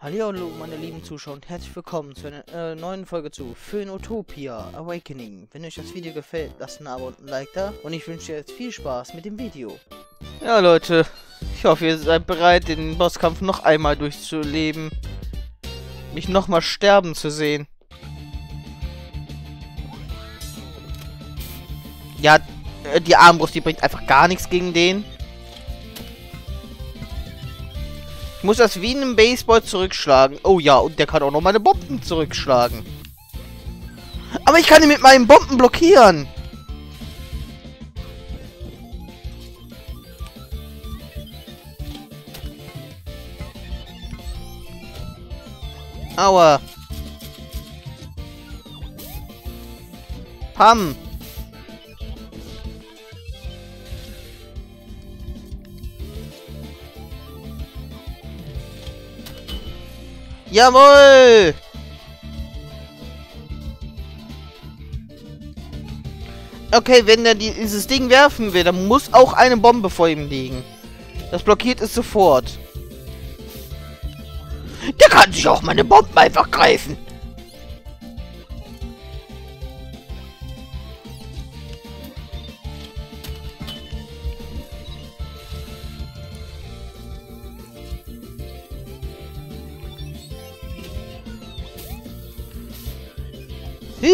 Hallo, meine lieben Zuschauer und herzlich willkommen zu einer äh, neuen Folge zu Phönotopia Awakening. Wenn euch das Video gefällt, lasst ein Abo und ein Like da und ich wünsche jetzt viel Spaß mit dem Video. Ja Leute, ich hoffe ihr seid bereit, den Bosskampf noch einmal durchzuleben. Mich nochmal sterben zu sehen. Ja, äh, die Armbrust, die bringt einfach gar nichts gegen den. Ich muss das wie in einem Baseball zurückschlagen. Oh ja, und der kann auch noch meine Bomben zurückschlagen. Aber ich kann ihn mit meinen Bomben blockieren. Aua. Pam. Jawohl! Okay, wenn er dieses Ding werfen will, dann muss auch eine Bombe vor ihm liegen. Das blockiert es sofort. Der kann sich auch meine Bomben einfach greifen.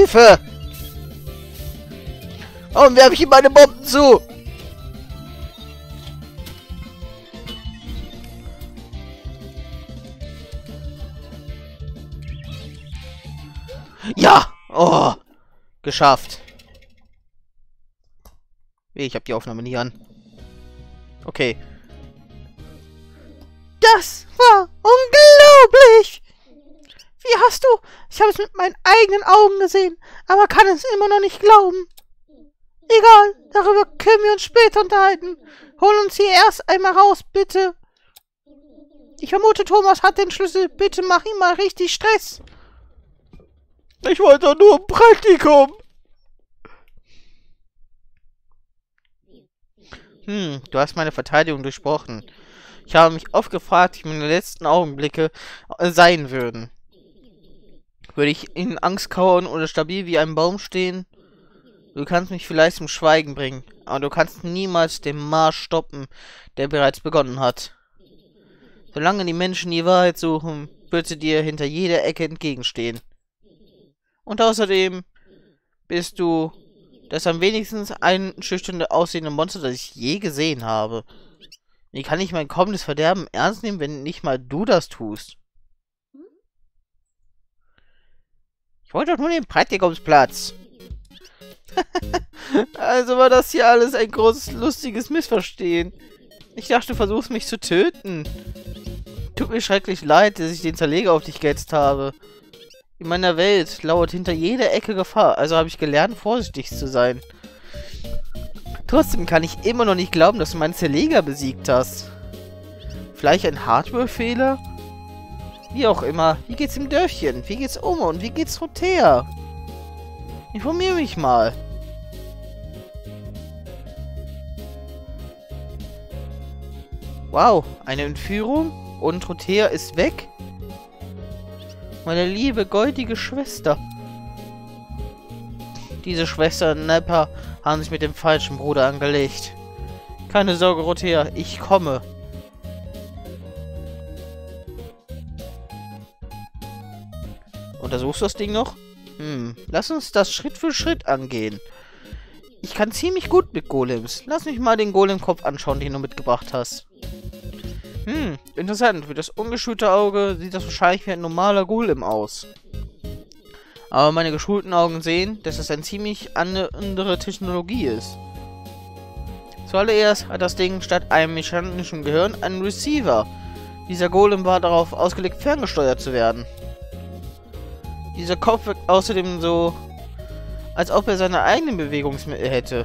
Hilfe! Warum werfe ich ihm meine Bomben zu? Ja! Oh! Geschafft. Ich habe die Aufnahme nie an. Okay. Das war unglaublich! Wie hast du? Ich habe es mit meinen eigenen Augen gesehen, aber kann es immer noch nicht glauben. Egal, darüber können wir uns später unterhalten. Hol uns hier erst einmal raus, bitte. Ich vermute, Thomas hat den Schlüssel. Bitte mach ihm mal richtig Stress. Ich wollte doch nur ein Praktikum. Hm, du hast meine Verteidigung durchbrochen. Ich habe mich oft gefragt, wie meine letzten Augenblicke sein würden. Würde ich in Angst kauern oder stabil wie ein Baum stehen? Du kannst mich vielleicht zum Schweigen bringen, aber du kannst niemals den Marsch stoppen, der bereits begonnen hat. Solange die Menschen die Wahrheit suchen, wird sie dir hinter jeder Ecke entgegenstehen. Und außerdem bist du das am wenigsten einschüchternde aussehende Monster, das ich je gesehen habe. Wie kann ich mein kommendes Verderben ernst nehmen, wenn nicht mal du das tust? Ich wollte doch nur den Praktikumsplatz. also war das hier alles ein großes, lustiges Missverstehen. Ich dachte, du versuchst mich zu töten. Tut mir schrecklich leid, dass ich den Zerleger auf dich gehetzt habe. In meiner Welt lauert hinter jeder Ecke Gefahr, also habe ich gelernt, vorsichtig zu sein. Trotzdem kann ich immer noch nicht glauben, dass du meinen Zerleger besiegt hast. Vielleicht ein Hardware-Fehler? Wie auch immer. Wie geht's im Dörfchen? Wie geht's um und wie geht's Rotea? Informier mich mal. Wow, eine Entführung? Und Rotea ist weg? Meine liebe, goldige Schwester. Diese Schwester und Nepper haben sich mit dem falschen Bruder angelegt. Keine Sorge, Rotea, ich komme. Untersuchst du das Ding noch? Hm, lass uns das Schritt für Schritt angehen. Ich kann ziemlich gut mit Golems. Lass mich mal den Golem-Kopf anschauen, den du mitgebracht hast. Hm, interessant. Für das ungeschulte Auge sieht das wahrscheinlich wie ein normaler Golem aus. Aber meine geschulten Augen sehen, dass es eine ziemlich andere Technologie ist. Zuallererst hat das Ding statt einem mechanischen Gehirn einen Receiver. Dieser Golem war darauf ausgelegt, ferngesteuert zu werden. Dieser Kopf wirkt außerdem so, als ob er seine eigenen Bewegungsmittel hätte.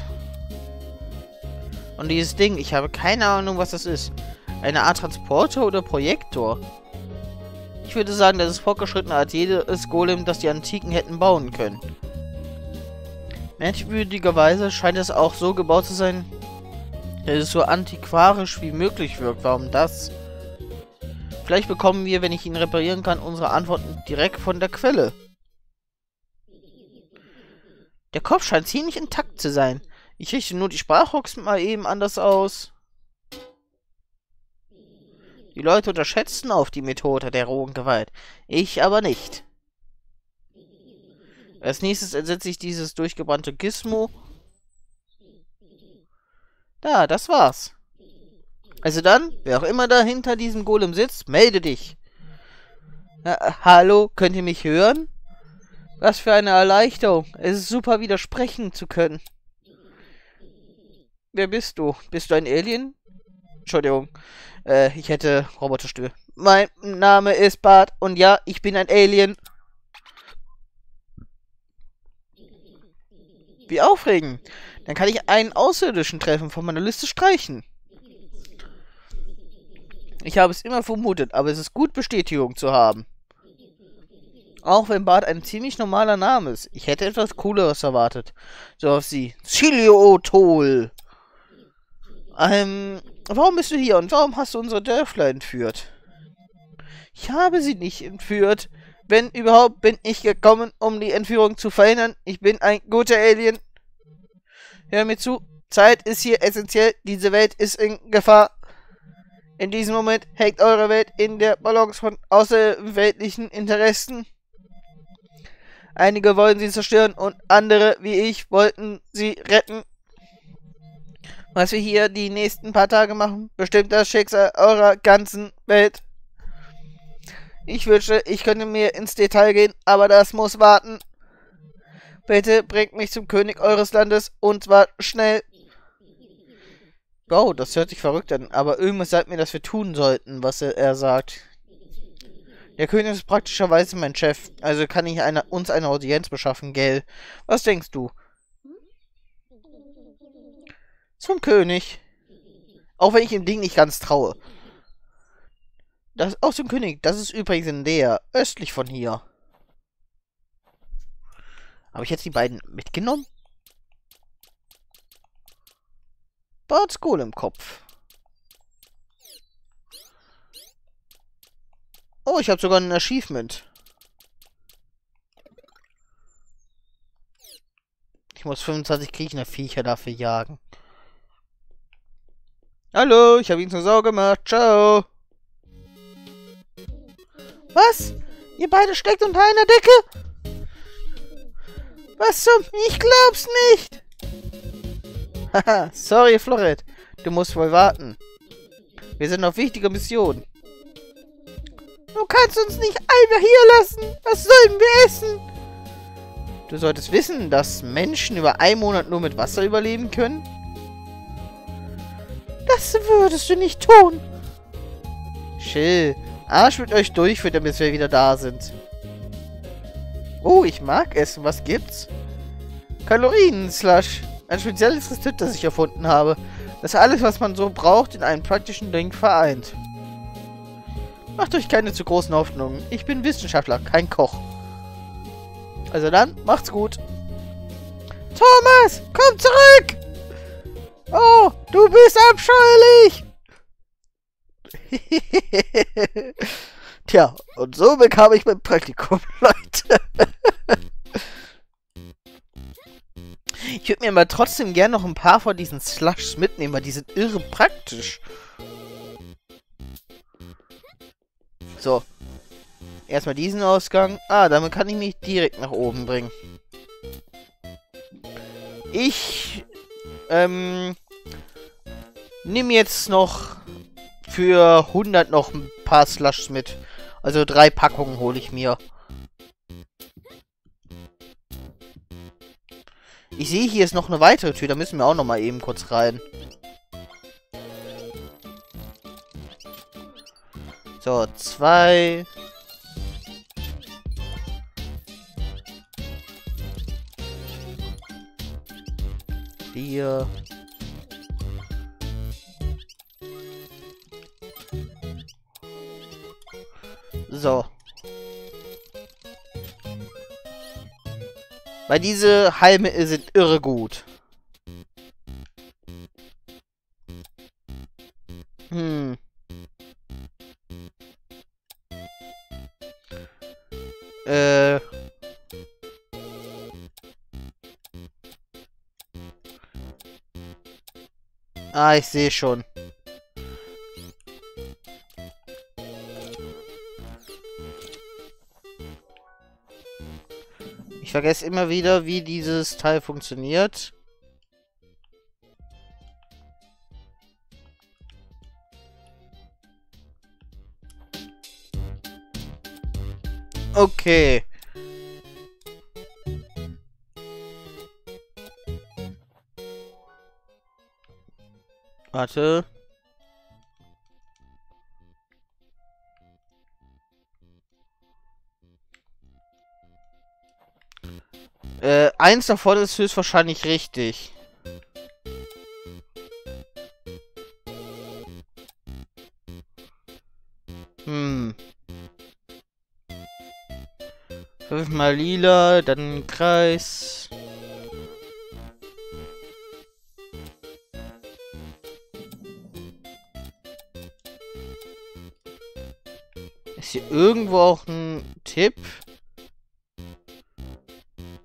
Und dieses Ding, ich habe keine Ahnung, was das ist. Eine Art Transporter oder Projektor? Ich würde sagen, das ist fortgeschrittener als jedes Golem, das die Antiken hätten bauen können. Merkwürdigerweise scheint es auch so gebaut zu sein, dass es so antiquarisch wie möglich wirkt. Warum das? Vielleicht bekommen wir, wenn ich ihn reparieren kann, unsere Antworten direkt von der Quelle. Der Kopf scheint ziemlich intakt zu sein. Ich richte nur die Sprachbox mal eben anders aus. Die Leute unterschätzen auf die Methode der rohen Gewalt. Ich aber nicht. Als nächstes ersetze ich dieses durchgebrannte Gizmo. Da, das war's. Also dann, wer auch immer da hinter diesem Golem sitzt, melde dich. Äh, hallo, könnt ihr mich hören? Was für eine Erleichterung. Es ist super, widersprechen zu können. Wer bist du? Bist du ein Alien? Entschuldigung. Äh, ich hätte Roboterstimme. Mein Name ist Bart und ja, ich bin ein Alien. Wie aufregend. Dann kann ich einen Außerirdischen treffen, von meiner Liste streichen. Ich habe es immer vermutet, aber es ist gut, Bestätigung zu haben. Auch wenn Bart ein ziemlich normaler Name ist. Ich hätte etwas Cooleres erwartet. So auf sie. Chiliotol. Ähm, warum bist du hier und warum hast du unsere Dörfler entführt? Ich habe sie nicht entführt. Wenn überhaupt, bin ich gekommen, um die Entführung zu verhindern. Ich bin ein guter Alien. Hör mir zu. Zeit ist hier essentiell. Diese Welt ist in Gefahr. In diesem Moment hängt eure Welt in der Balance von außerweltlichen Interessen. Einige wollen sie zerstören und andere, wie ich, wollten sie retten. Was wir hier die nächsten paar Tage machen, bestimmt das Schicksal eurer ganzen Welt. Ich wünschte, ich könnte mir ins Detail gehen, aber das muss warten. Bitte bringt mich zum König eures Landes und zwar schnell. Oh, das hört sich verrückt an, aber irgendwas sagt mir, dass wir tun sollten, was er, er sagt. Der König ist praktischerweise mein Chef, also kann ich eine, uns eine Audienz beschaffen, gell? Was denkst du? Zum König. Auch wenn ich dem Ding nicht ganz traue. Das aus dem König. Das ist übrigens in der, östlich von hier. Habe ich jetzt die beiden mitgenommen? Bart School im Kopf. Oh, ich habe sogar ein Achievement. Ich muss 25 Kriecher dafür jagen. Hallo, ich habe ihn zur Sau gemacht. Ciao. Was? Ihr beide steckt unter einer Decke? Was zum... Ich glaub's nicht. Haha, sorry, Floret. Du musst wohl warten. Wir sind auf wichtiger Mission. Du kannst uns nicht einfach hier lassen. Was sollen wir essen? Du solltest wissen, dass Menschen über einen Monat nur mit Wasser überleben können. Das würdest du nicht tun. Chill. Arsch mit euch durchfüttern, bis wir wieder da sind. Oh, ich mag Essen. Was gibt's? Kalorien-Slush. Ein spezielles Rezept, das ich erfunden habe. Das alles, was man so braucht, in einem praktischen Drink vereint. Macht euch keine zu großen Hoffnungen. Ich bin Wissenschaftler, kein Koch. Also dann, macht's gut. Thomas, komm zurück! Oh, du bist abscheulich! Tja, und so bekam ich mein Praktikum, Leute. Ich würde mir aber trotzdem gern noch ein paar von diesen Slushs mitnehmen, weil die sind irre praktisch. So. Erstmal diesen Ausgang. Ah, damit kann ich mich direkt nach oben bringen. Ich, ähm, nehme jetzt noch für 100 noch ein paar Slushs mit. Also drei Packungen hole ich mir. Ich sehe, hier ist noch eine weitere Tür. Da müssen wir auch noch mal eben kurz rein. So, zwei. Vier. So. Weil diese Halme sind irre gut. Hm. Äh. Ah, ich sehe schon. Ich vergesse immer wieder, wie dieses Teil funktioniert. Okay. Warte. Äh, eins davon ist höchstwahrscheinlich richtig. Hm. Fünfmal lila, dann Kreis. Ist hier irgendwo auch ein Tipp?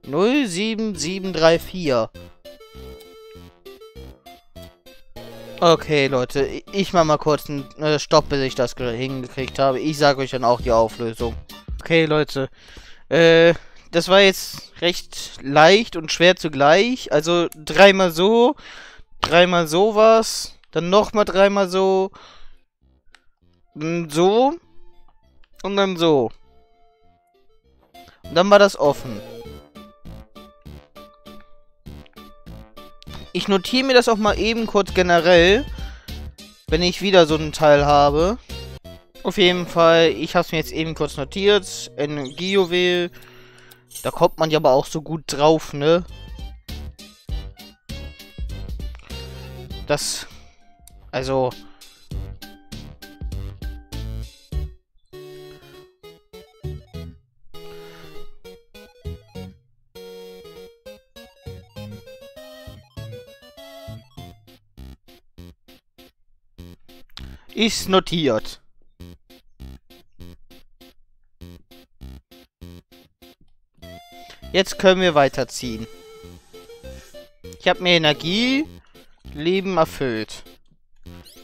07734. Okay, Leute, ich mach mal kurz einen äh, Stopp, bis ich das hingekriegt habe. Ich sage euch dann auch die Auflösung. Okay, Leute, äh, das war jetzt recht leicht und schwer zugleich. Also dreimal so, dreimal sowas, dann nochmal dreimal so, so und dann so. Und dann war das offen. Ich notiere mir das auch mal eben kurz generell, wenn ich wieder so einen Teil habe. Auf jeden Fall, ich habe es mir jetzt eben kurz notiert. Energiejuwel. Da kommt man ja aber auch so gut drauf, ne? Das... Also... Ist notiert. Jetzt können wir weiterziehen. Ich habe mir Energie, Leben erfüllt.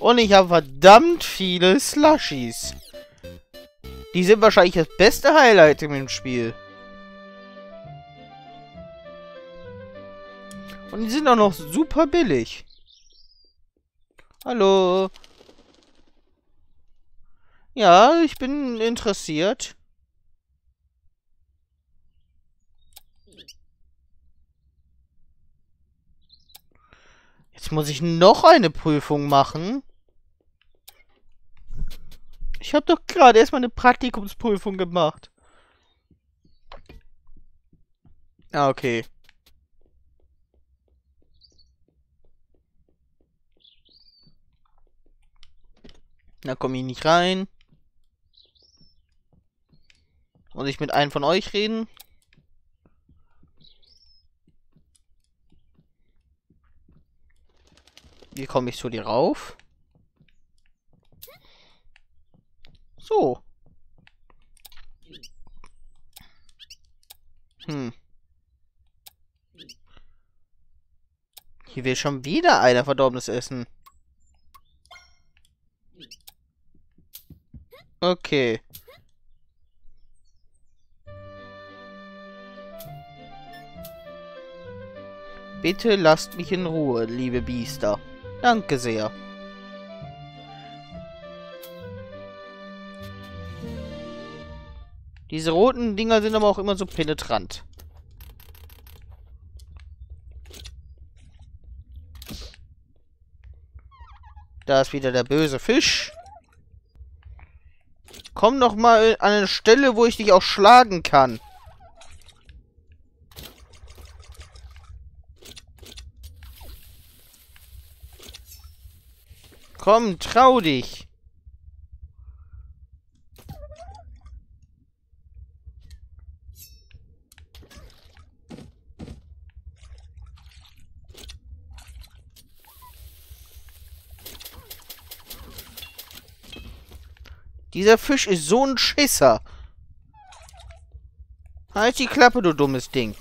Und ich habe verdammt viele Slushies. Die sind wahrscheinlich das beste Highlight im Spiel. Und die sind auch noch super billig. Hallo. Ja, ich bin interessiert. Jetzt muss ich noch eine Prüfung machen. Ich habe doch gerade erstmal eine Praktikumsprüfung gemacht. Ah, okay. Da komme ich nicht rein. Muss ich mit einem von euch reden? Wie komme ich zu dir rauf? So. Hm. Hier will schon wieder einer verdorbenes Essen. Okay. Bitte lasst mich in Ruhe, liebe Biester. Danke sehr. Diese roten Dinger sind aber auch immer so penetrant. Da ist wieder der böse Fisch. Komm doch mal an eine Stelle, wo ich dich auch schlagen kann. Komm, trau dich. Dieser Fisch ist so ein Schisser. Halt die Klappe, du dummes Ding.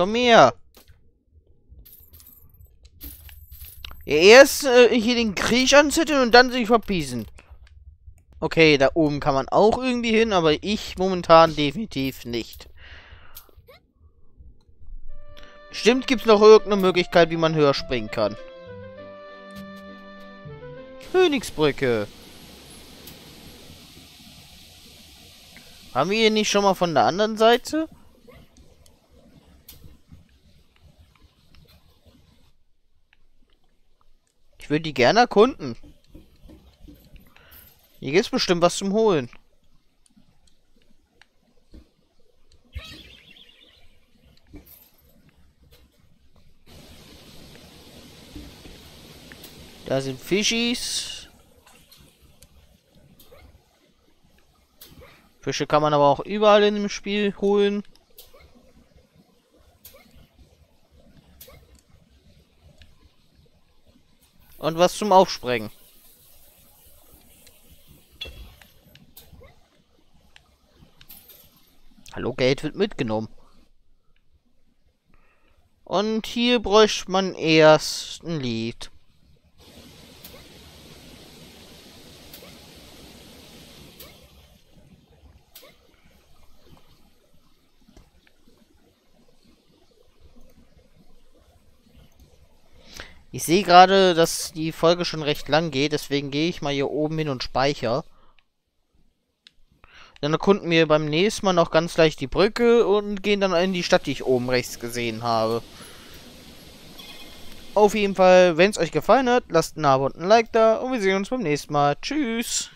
Komm her. Ja, erst äh, hier den Krieg anzetteln und dann sich verpiesen. Okay, da oben kann man auch irgendwie hin, aber ich momentan definitiv nicht. Stimmt, gibt es noch irgendeine Möglichkeit, wie man höher springen kann. Königsbrücke. Haben wir hier nicht schon mal von der anderen Seite? Würde die gerne erkunden. Hier gibt es bestimmt was zum Holen. Da sind Fischis. Fische kann man aber auch überall in dem Spiel holen. Und was zum Aufsprengen. Hallo, Geld wird mitgenommen. Und hier bräuchte man erst ein Lied. Ich sehe gerade, dass die Folge schon recht lang geht, deswegen gehe ich mal hier oben hin und speichere. Dann erkunden wir beim nächsten Mal noch ganz leicht die Brücke und gehen dann in die Stadt, die ich oben rechts gesehen habe. Auf jeden Fall, wenn es euch gefallen hat, lasst ein Abo und ein Like da und wir sehen uns beim nächsten Mal. Tschüss!